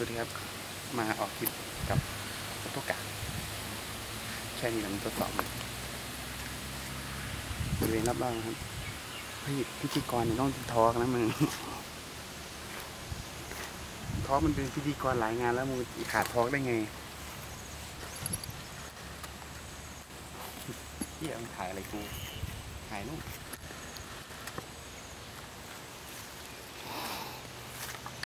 สวัสดีครับ มาออกคลิปกับรถตัวกาแค่นี้มันทดสอบเลยบริเวณรอบๆางครับเฮ้ยพิธีกรเนี่ยต้องทอกนะมึงทอกมันเป็นพิธีกรหลายงานแล้วมึงขาดทอกได้ไงเฮียมึงถ่ายอะไรกูถ่ายนู่น